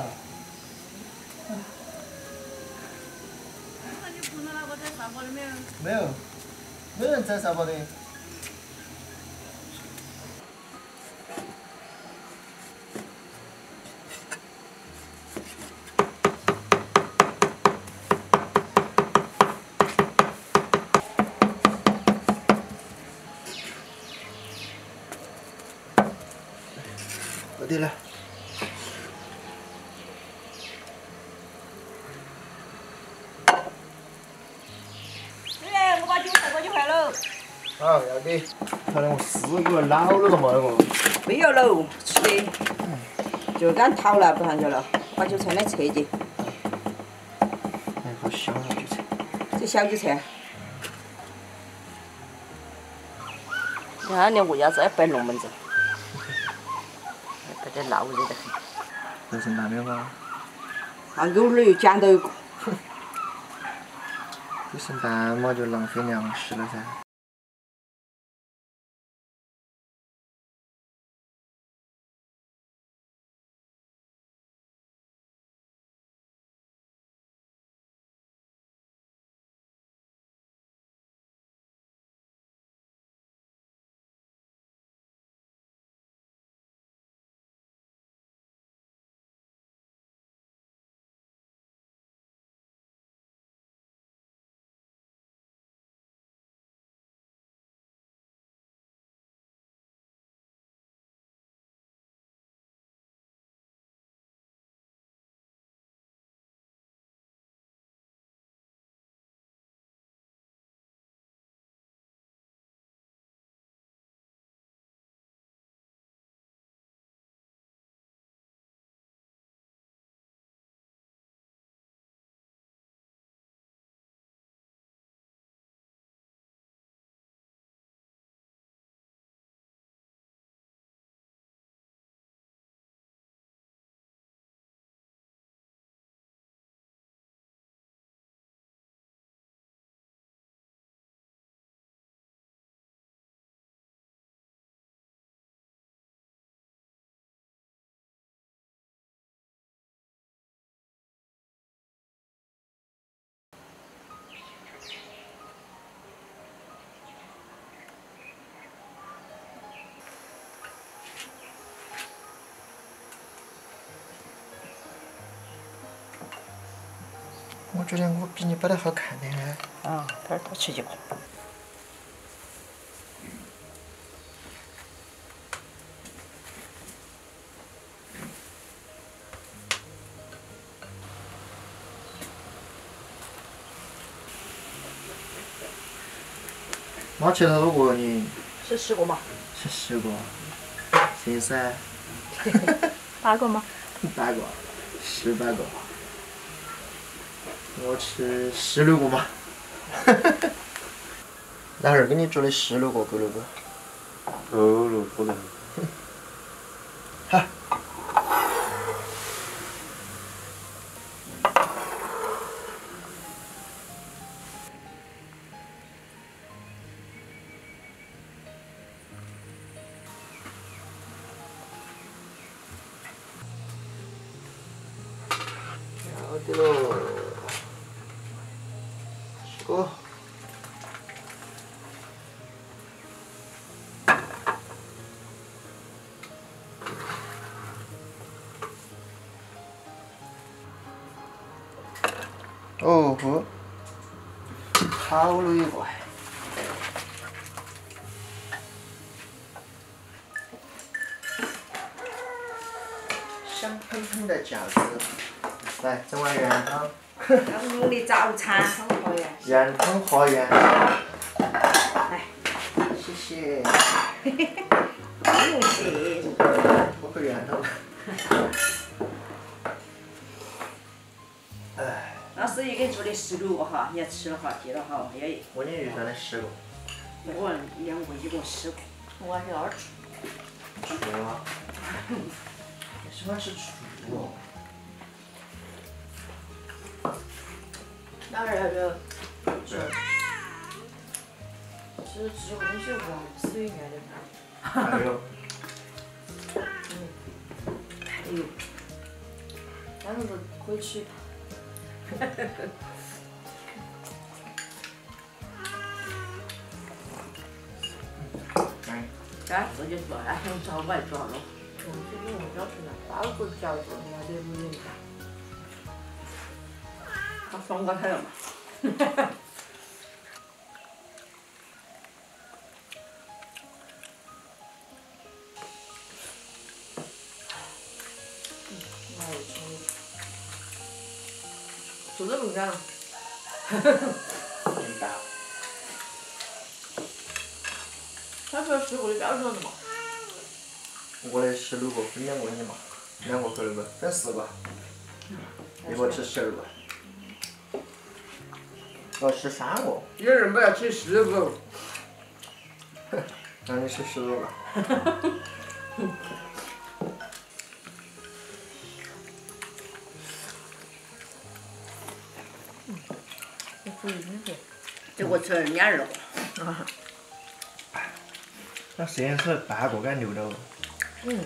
家看没嘛？是啊。样子啊？那你碰到那个在沙包里没有？没有，没人在沙包里。到底了。哎，我把酒菜给你换了。好，要给。看来我四个老了个嘛那个。没有喽，吃的。就刚淘了，不上去了。把韭菜来切去。哎，好香啊韭菜。这小韭菜。你看连鹅鸭子还摆龙门阵，摆得闹热得很。人参大面吗？那狗儿又捡到一个。人参蛋嘛就浪费粮食了噻。我觉得我比你摆得好看点。啊，这儿多吃几个。妈吃了多个你？吃十个嘛？吃十个。是噻。八个吗？八个，十八个。我吃十六个嘛。老二给你做的十六个够了不？够了，不能。好。好的喽，哦不，好了一个。香喷喷的饺子，来整碗圆汤。中午的早餐。圆汤和圆汤。来，谢谢。不用谢。喝口圆汤。哎。老师也给你做的十六个哈，你要吃了哈记了哈，也。我年预算的十个。我两个一共十个。我还是二十。猪啊！你喜欢吃猪哦？老二那个，其实吃这个东西不好，死于爱的。还有。嗯。呦，但是可以吃。哎，咱自己做，俺想找外做了。东西你用脚吃呢，包子饺子那得不人家。他送过来了。就这么干了。明白。他说十五的标准的嘛？我的十六个分两个你嘛，两个分二个，分四个，一个吃十二个。要吃三个，有人不要吃十个。那你吃十二个。结果吃了两二个。那实验室八个给留了。嗯，